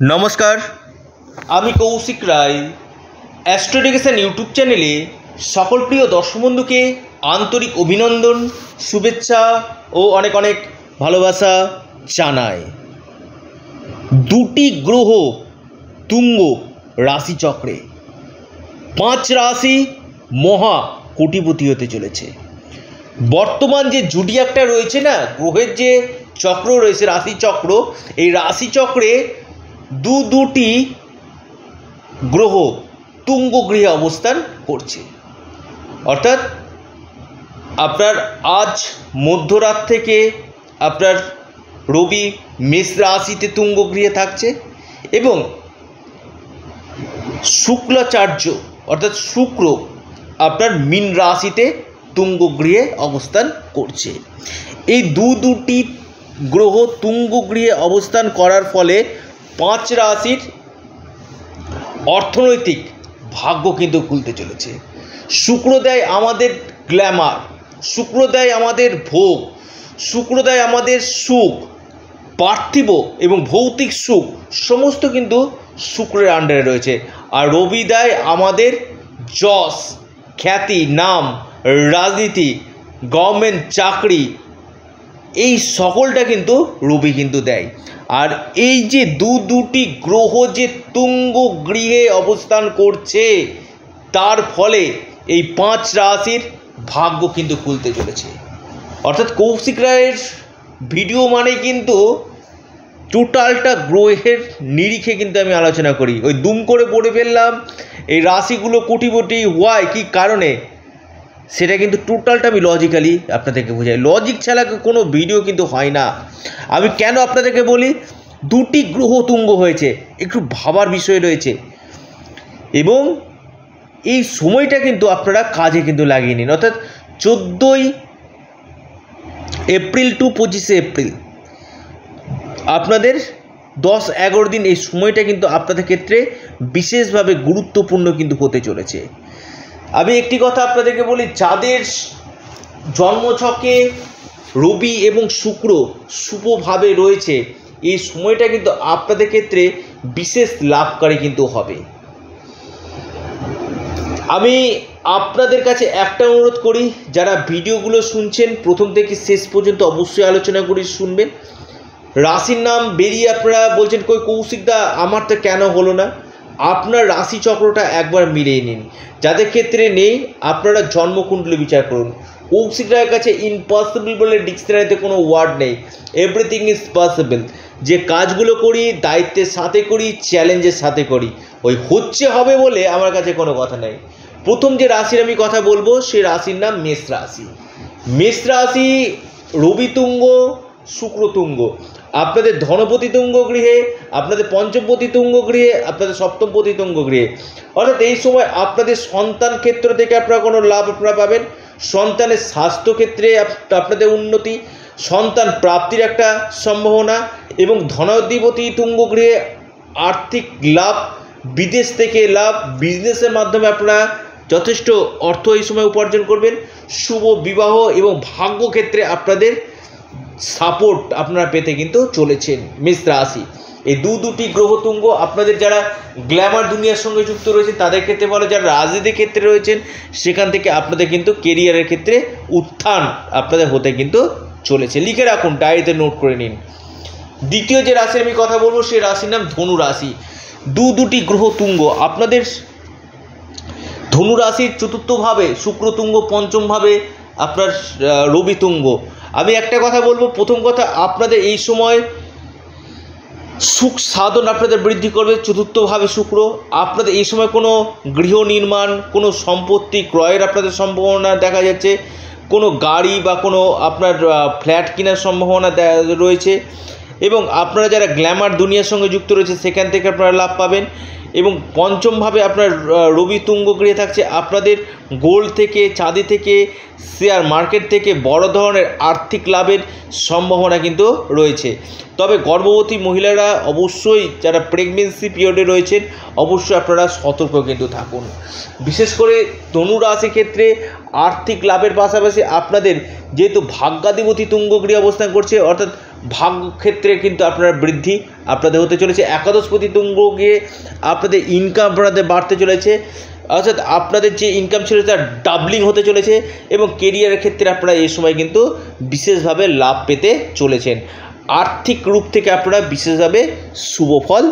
নমস্কার। আমি কৌশিক রায় অ্যাস্ট্রোডিকেশন ইউটিউব চ্যানেলে সকল প্রিয় দর্শক বন্ধুকে আন্তরিক অভিনন্দন, শুভেচ্ছা ও অনেক অনেক ভালোবাসা জানায় দুটি গ্রহ তুঙ্গ রাশিচক্রে। পাঁচ রাশি মহা কোটিপতি হতে চলেছে। বর্তমান যে জুডিয়াকটা রয়েছে না, গ্রহের যে চক্র রয়েছে, রাশিচক্র, এই রাশিচক্রে দু দুটি গ্রহ তুঙ্গ গৃহে অবস্থান করছে। অর্থাৎ আপনার আজ মধ্যরাত থেকে আপনার রবি মেষ রাশিতে তুঙ্গ গৃহে থাকছে এবং শুক্লাচার্য অর্থাৎ শুক্র আপনার মীন রাশিতে তুঙ্গ গৃহে অবস্থান করছে। এই দু দুটি গ্রহ তুঙ্গ গৃহে অবস্থান করার ফলে পাঁচ রাশির অর্থনৈতিক ভাগ্য কিন্তু খুলতে চলেছে। শুক্র দেয় আমাদের গ্ল্যামার শুক্র দেয় আমাদের ভোগ, শুক্র দেয় আমাদের সুখ, পার্থিব এবং ভৌতিক সুখ, সমস্ত কিন্তু শুক্রের আন্ডারে রয়েছে। আর রবি দেয় আমাদের যশ, খ্যাতি, নাম, রাজনীতি গভর্নমেন্ট চাকরি এই সকলটা কিন্তু রবি কিন্তু দেয়। আর এই যে দু দুটি গ্রহ যে তুঙ্গ গৃহে অবস্থান করছে, তার ফলে এই পাঁচ রাশির ভাগ্য কিন্তু খুলতে চলেছে। অর্থাৎ কৌশিক রায়ের ভিডিও মানে কিন্তু টোটালটা গ্রহের নিরিখে কিন্তু আমি আলোচনা করি। ওই দুম করে পড়ে ফেললাম, এই রাশিগুলো কোটিপটি হোয়াই কী কারণে? সেটা কিন্তু টোটালটা আমি লজিক্যালি আপনাদেরকে বোঝাই। লজিক ছাড়া কোনো ভিডিও কিন্তু হয় না। আমি কেন আপনাদেরকে বলি? দুটি গ্রহ তুঙ্গ হয়েছে, একটু ভাবার বিষয় রয়েছে। এবং এই সময়টা কিন্তু আপনারা কাজে কিন্তু লাগিয়ে নিন। অর্থাৎ চোদ্দোই এপ্রিল টু পঁচিশে এপ্রিল। আপনাদের দশ এগারো দিন এই সময়টা কিন্তু আপনাদের ক্ষেত্রে বিশেষভাবে গুরুত্বপূর্ণ কিন্তু হতে চলেছে। আমি একটি কথা আপনাদেরকে বলি, যাদের জন্মছকে রবি এবং শুক্র শুভভাবে রয়েছে, এই সময়টা কিন্তু আপনাদের ক্ষেত্রে বিশেষ লাভকারী কিন্তু হবে। আমি আপনাদের কাছে একটা অনুরোধ করি, যারা ভিডিওগুলো শুনছেন, প্রথম থেকে শেষ পর্যন্ত অবশ্যই আলোচনা করি শুনবেন। রাশির নাম বেরিয়ে আপনারা বলছেন, কই কৌশিকদা আমার তো কেন হলো না? আপনার রাশি চক্রটা একবার মিলিয়ে নিন। যাদের ক্ষেত্রে নেই, আপনারা জন্মকুণ্ডলী বিচার করুন। কৌশিক কাছে ইম্পসিবল বলে ডিকশনারিতে কোনো ওয়ার্ড নেই। এভরিথিং ইজ পসিবল যে কাজগুলো করি, দায়িত্বের সাথে করি চ্যালেঞ্জের সাথে করি। ওই হচ্ছে, হবে বলে আমার কাছে কোনো কথা নেই। প্রথম যে রাশির আমি কথা বলব সে রাশির নাম মেষ রাশি। মেষ রাশি রবিতুঙ্গ শুক্রতুঙ্গ আপনাদের ধনপতি তুঙ্গ গৃহে আপনাদের পঞ্চমপতি তুঙ্গ গৃহে আপনাদের সপ্তমপতি তুঙ্গ গৃহে অর্থাৎ এই সময় আপনাদের সন্তান ক্ষেত্র থেকে আপনারা কোনো লাভ আপনারা পাবেন। সন্তানের স্বাস্থ্য ক্ষেত্রে আপনাদের উন্নতি, সন্তান প্রাপ্তির একটা সম্ভাবনা এবং ধনাধিপতি তুঙ্গ গৃহে আর্থিক লাভ, বিদেশ থেকে লাভ, বিজনেসের মাধ্যমে আপনারা যথেষ্ট অর্থ এই সময় উপার্জন করবেন। শুভ বিবাহ এবং ভাগ্য ক্ষেত্রে আপনাদের সাপোর্ট আপনারা পেতে কিন্তু চলেছেন, মেষ রাশি। এই দু দুটি গ্রহতুঙ্গ আপনাদের যারা গ্ল্যামার দুনিয়ার সঙ্গে যুক্ত রয়েছে তাদের ক্ষেত্রে বলো, যারা রাজনীতির ক্ষেত্রে রয়েছেন, সেখান থেকে আপনাদের কিন্তু কেরিয়ারের ক্ষেত্রে উত্থান আপনাদের হতে কিন্তু চলেছে। লিখে রাখুন ডায়েরিতে নোট করে নিন। দ্বিতীয় যে রাশির আমি কথা বলব সেই রাশির নাম ধনু রাশি। দু দুটি গ্রহতুঙ্গ আপনাদের ধনু রাশির চতুর্থভাবে শুক্রতুঙ্গ পঞ্চমভাবে আপনার রবি তুঙ্গ আমি একটা কথা বলব, প্রথম কথা, আপনাদের এই সময় সুখ সাধন আপনাদের বৃদ্ধি করবে, চতুর্থভাবে শুক্র। আপনাদের এই সময় কোনো গৃহ নির্মাণ, কোনো সম্পত্তি ক্রয়ের আপনাদের সম্ভাবনা দেখা যাচ্ছে। কোনো গাড়ি বা কোনো আপনার ফ্ল্যাট কেনার সম্ভাবনা রয়েছে। এবং আপনারা যারা গ্ল্যামার দুনিয়ার সঙ্গে যুক্ত রয়েছে, সেখান থেকে আপনারা লাভ পাবেন। এবং পঞ্চমভাবে আপনার রবি তুঙ্গ গৃহে থাকছে আপনাদের গোল্ড থেকে, চাঁদি থেকে শেয়ার মার্কেট থেকে, বড় ধরনের আর্থিক লাভের সম্ভাবনা কিন্তু রয়েছে। তবে গর্ভবতী মহিলারা অবশ্যই যারা প্রেগনেন্সি পিরিয়ডে রয়েছেন, অবশ্যই আপনারা সতর্ক কিন্তু থাকুন। বিশেষ করে ধনু রাশি ক্ষেত্রে আর্থিক লাভের পাশাপাশি আপনাদের যেহেতু ভাগ্যাধিপতি তুঙ্গগৃহে অবস্থান করছে, অর্থাৎ ভাগ্য ক্ষেত্রে কিন্তু আপনার বৃদ্ধি আপনাদের হতে চলেছে। একাদশপতি তুঙ্গ গিয়ে আপনাদের ইনকাম আপনাদের বাড়তে চলেছে। অর্থাৎ আপনাদের যে ইনকাম ছিল তার ডাবলিং হতে চলেছে এবং কেরিয়ারের ক্ষেত্রে আপনারা এই সময় কিন্তু বিশেষভাবে লাভ পেতে চলেছেন। আর্থিক রূপ থেকে আপনারা বিশেষভাবে শুভ ফল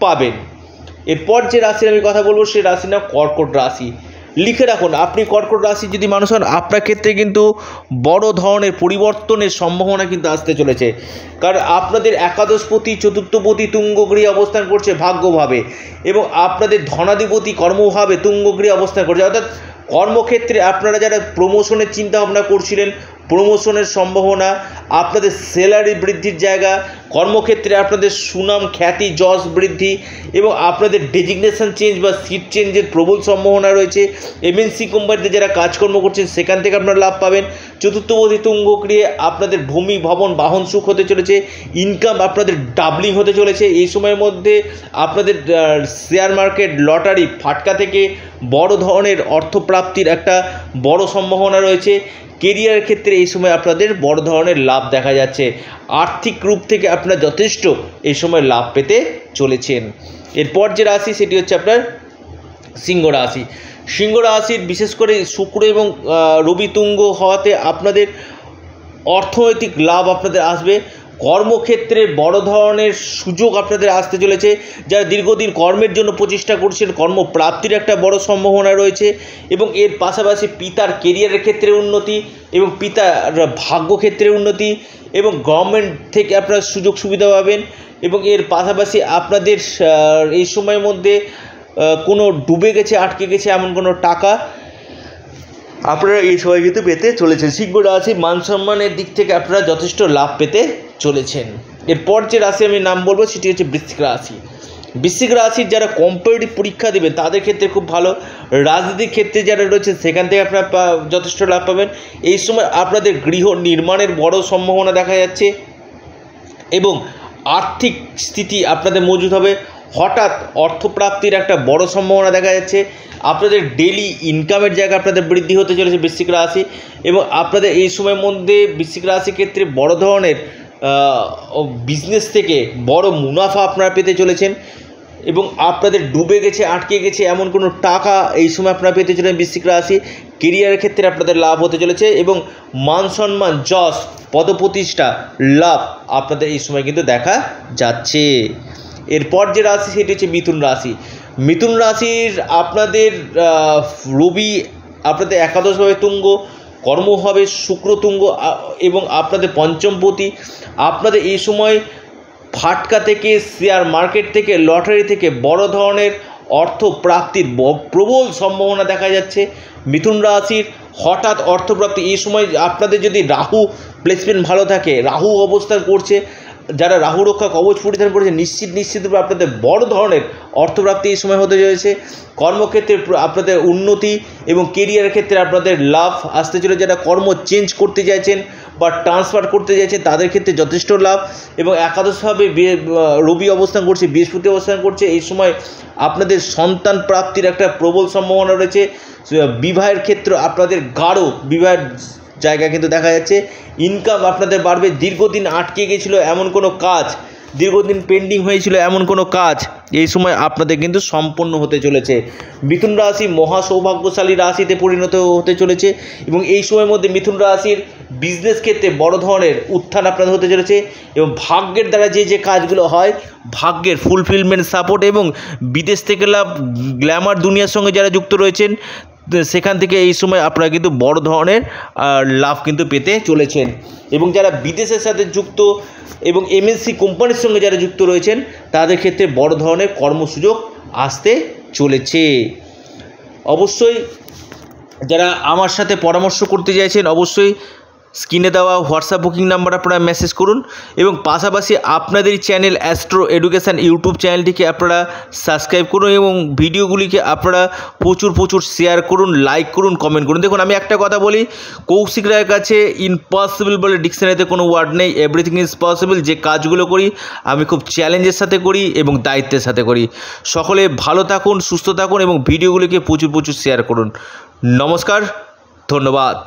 পাবেন। এরপর যে রাশির আমি কথা বলব, সেই রাশির নাম কর্কট রাশি। লিখে রাখুন। আপনি কর্কট রাশি যদি মানুষ হন, আপনার ক্ষেত্রে কিন্তু বড় ধরনের পরিবর্তনের সম্ভাবনা কিন্তু আসতে চলেছে। কারণ আপনাদের একাদশপতি, চতুর্থপতি তুঙ্গগৃহে অবস্থান করছে ভাগ্যভাবে এবং আপনাদের ধনাধিপতি কর্মভাবে তুঙ্গগৃহে অবস্থান করছে। অর্থাৎ কর্মক্ষেত্রে আপনারা যারা প্রমোশনের চিন্তা ভাবনা করছিলেন প্রমোশনের সম্ভাবনা, আপনাদের স্যালারি বৃদ্ধির জায়গা কর্মক্ষেত্রে আপনাদের সুনাম, খ্যাতি, যশ বৃদ্ধি এবং আপনাদের ডেজিগনেশন চেঞ্জ বা সিট চেঞ্জের প্রবল সম্ভাবনা রয়েছে। এমএনসি কোম্পানিতে যারা কাজকর্ম করছেন, সেখান থেকে আপনারা লাভ পাবেন। চতুর্থপতি তুঙ্গক্রিয়ে আপনাদের ভূমি, ভবন, বাহন সুখ হতে চলেছে। ইনকাম আপনাদের ডাবলিং হতে চলেছে। এই সময়ের মধ্যে আপনাদের শেয়ার মার্কেট লটারি ফাটকা থেকে বড় ধরনের অর্থপ্রাপ্তির একটা বড় সম্ভাবনা রয়েছে। কেরিয়ারের ক্ষেত্রে এই সময় আপনাদের বড় ধরনের লাভ দেখা যাচ্ছে। আর্থিক রূপ থেকে আপনারা যথেষ্ট এই সময় লাভ পেতে চলেছেন। এরপর যে রাশি, সেটি হচ্ছে আপনার সিংহ রাশি। সিংহ রাশির বিশেষ করে শুক্র এবং রবি তুঙ্গ হওয়াতে আপনাদের অর্থনৈতিক লাভ আপনাদের আসবে। কর্মক্ষেত্রে বড় ধরনের সুযোগ আপনাদের আসতে চলেছে। যারা দীর্ঘদিন কর্মের জন্য প্রচেষ্টা করছেন, কর্মপ্রাপ্তির একটা বড় সম্ভাবনা রয়েছে এবং এর পাশাপাশি পিতার কেরিয়ারের ক্ষেত্রে উন্নতি এবং পিতার ভাগ্যক্ষেত্রে উন্নতি এবং গভর্নমেন্ট থেকে আপনারা সুযোগ সুবিধা পাবেন এবং এর পাশাপাশি আপনাদের এই সময়ের মধ্যে কোনো ডুবে গেছে, আটকে গেছে এমন কোনো টাকা আপনারা এই সময় কিন্তু পেতে চলেছেন। সিংহ রাশি মান সম্মানের দিক থেকে আপনারা যথেষ্ট লাভ পেতে চলেছেন। এরপর যে রাশি আমি নাম বলব, সেটি হচ্ছে বৃশ্চিক রাশি। বৃশ্চিক রাশির যারা কম্পিটিটিভ পরীক্ষা দেবেন, তাদের ক্ষেত্রে খুব ভালো। রাজনীতির ক্ষেত্রে যারা রয়েছে, সেখান থেকে আপনারা যথেষ্ট লাভ পাবেন। এই সময় আপনাদের গৃহ নির্মাণের বড় সম্ভাবনা দেখা যাচ্ছে এবং আর্থিক স্থিতি আপনাদের মজুদ হবে। হঠাৎ অর্থপ্রাপ্তির একটা বড় সম্ভাবনা দেখা যাচ্ছে। আপনাদের ডেলি ইনকামের জায়গা আপনাদের বৃদ্ধি হতে চলেছে বৃশ্চিক রাশি এবং আপনাদের এই সময়ের মধ্যে বৃশ্চিক রাশির ক্ষেত্রে বড় ধরনের বিজনেস থেকে বড় মুনাফা আপনারা পেতে চলেছেন এবং আপনাদের ডুবে গেছে, আটকে গেছে এমন কোনো টাকা এই সময় আপনারা পেতে চলেছেন বৃশ্চিক রাশি। কেরিয়ারের ক্ষেত্রে আপনাদের লাভ হতে চলেছে এবং মান সম্মান, যশ, পদপ্রতিষ্ঠা, লাভ আপনাদের এই সময় কিন্তু দেখা যাচ্ছে। এরপর যে রাশি সেটি হচ্ছে মিথুন রাশি। মিথুন রাশির আপনাদের রবি আপনাদের একাদশভাবে তুঙ্গ কর্ম হবে শুক্রতুঙ্গ এবং আপনাদের পঞ্চমপতি আপনাদের এই সময় ফাটকা থেকে, শেয়ার মার্কেট থেকে, লটারি থেকে বড় ধরনের অর্থ প্রাপ্তির প্রবল সম্ভাবনা দেখা যাচ্ছে। মিথুন রাশির হঠাৎ অর্থপ্রাপ্তি এই সময় আপনাদের যদি রাহু প্লেসমেন্ট ভালো থাকে, রাহু অবস্থান করছে যারা রাহু রক্ষা কবচ পরিধান করেছে, নিশ্চিত নিশ্চিতভাবে আপনাদের বড় ধরনের অর্থপ্রাপ্তি এই সময় হতে চলেছে। কর্মক্ষেত্রে আপনাদের উন্নতি এবং কেরিয়ারের ক্ষেত্রে আপনাদের লাভ আসতে চলে যারা কর্ম চেঞ্জ করতে চাইছেন বা ট্রান্সফার করতে চাইছেন, তাদের ক্ষেত্রে যথেষ্ট লাভ এবং একাদশভাবে রবি অবস্থান করছে, বৃহস্পতি অবস্থান করছে। এই সময় আপনাদের সন্তান প্রাপ্তির একটা প্রবল সম্ভাবনা রয়েছে। বিবাহের ক্ষেত্রে আপনাদের গাঢ় বিবাহের জায়গা কিন্তু দেখা যাচ্ছে। ইনকাম আপনাদের বাড়বে, দীর্ঘদিন আটকে গেছিল এমন কোনো কাজ, দীর্ঘদিন পেন্ডিং হয়েছিল এমন কোনো কাজ, এই সময় আপনাদের কিন্তু সম্পন্ন হতে চলেছে। মিথুন রাশি মহা সৌভাগ্যশালী রাশিতে পরিণত হতে চলেছে এবং এই সময়ের মধ্যে মিথুন রাশির বিজনেস ক্ষেত্রে বড় ধরনের উত্থান আপনাদের হতে চলেছে এবং ভাগ্যের দ্বারা যে যে কাজগুলো হয়, ভাগ্যের ফুলফিলমেন্ট সাপোর্ট এবং বিদেশ থেকে লাভ গ্ল্যামার দুনিয়ার সঙ্গে যারা যুক্ত রয়েছেন সেখান থেকে এই সময় আপনারা কিন্তু বড় ধরনের লাভ কিন্তু পেতে চলেছেন। এবং যারা বিদেশের সাথে যুক্ত এবং এমএনসি কোম্পানির সঙ্গে যারা যুক্ত রয়েছেন, তাদের ক্ষেত্রে বড় ধরনের কর্মসুযোগ আসতে চলেছে। অবশ্যই যারা আমার সাথে পরামর্শ করতে চাইছেন, অবশ্যই স্ক্রিনে দেওয়া হোয়াটসঅ্যাপ বুকিং নাম্বার আপনারা মেসেজ করুন এবং পাশাপাশি আপনাদের চ্যানেল অ্যাস্ট্রো এডুকেশান ইউটিউব চ্যানেলটিকে আপনারা সাবস্ক্রাইব করুন এবং ভিডিওগুলিকে আপনারা প্রচুর প্রচুর শেয়ার করুন লাইক করুন কমেন্ট করুন। দেখুন, আমি একটা কথা বলি, কৌশিক রায়ের কাছে ইম্পসিবল বলে ডিকশনারিতে কোনো ওয়ার্ড নেই এভরিথিং ইজ পসিবল যে কাজগুলো করি, আমি খুব চ্যালেঞ্জের সাথে করি এবং দায়িত্বের সাথে করি। সকলে ভালো থাকুন, সুস্থ থাকুন এবং ভিডিওগুলিকে প্রচুর প্রচুর শেয়ার করুন। নমস্কার, ধন্যবাদ।